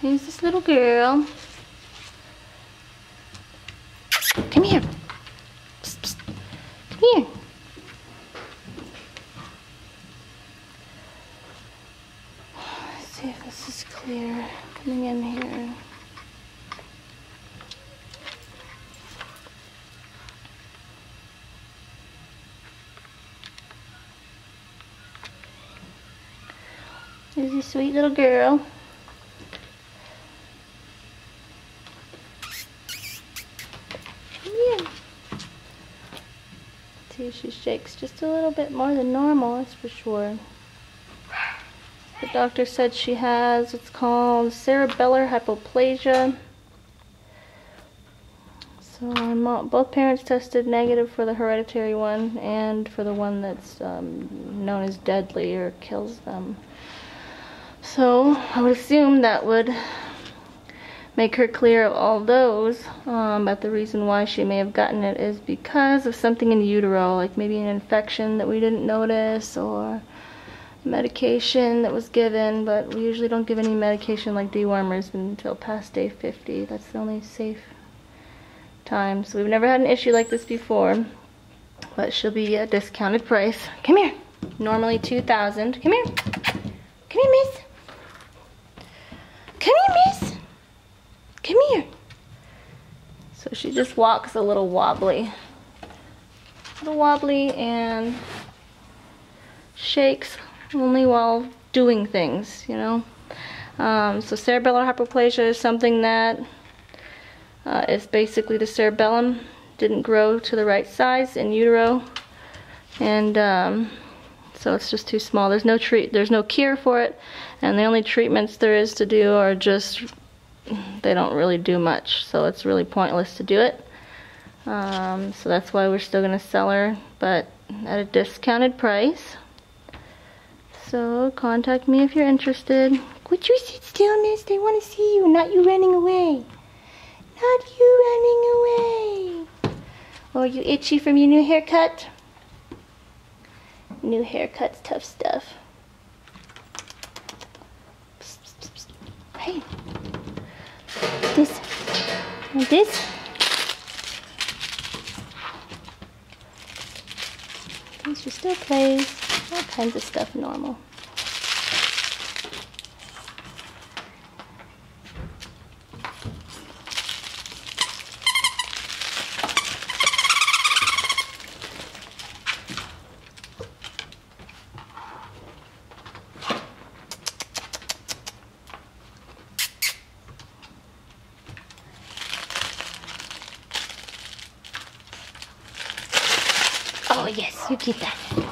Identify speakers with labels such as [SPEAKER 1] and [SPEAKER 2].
[SPEAKER 1] Here's this little girl. Come here. Psst, psst. Come here. Let's see if this is clear coming in here. Is a sweet little girl. Come here. See, she shakes just a little bit more than normal, that's for sure. The doctor said she has what's called cerebellar hypoplasia. So both parents tested negative for the hereditary one and for the one that's um, known as deadly or kills them. So I would assume that would make her clear of all those. Um, but the reason why she may have gotten it is because of something in utero, like maybe an infection that we didn't notice or medication that was given. But we usually don't give any medication like dewormers until past day 50. That's the only safe time. So we've never had an issue like this before. But she'll be a discounted price. Come here. Normally 2000 Come here. Come here, miss. Come here, miss. Come here. So she just walks a little wobbly. A little wobbly and shakes only while doing things, you know. Um, so cerebellar hypoplasia is something that uh, is basically the cerebellum didn't grow to the right size in utero. And um, so it's just too small. There's no treat, there's no cure for it, and the only treatments there is to do are just they don't really do much, so it's really pointless to do it. Um, so that's why we're still gonna sell her, but at a discounted price. So contact me if you're interested. Would you sit still, miss? They want to see you, not you running away. Not you running away. Oh, you itchy from your new haircut? New haircut's tough stuff. Hey. This. Like this. She still plays. All kinds of stuff normal. Oh Oh, yes, you keep that.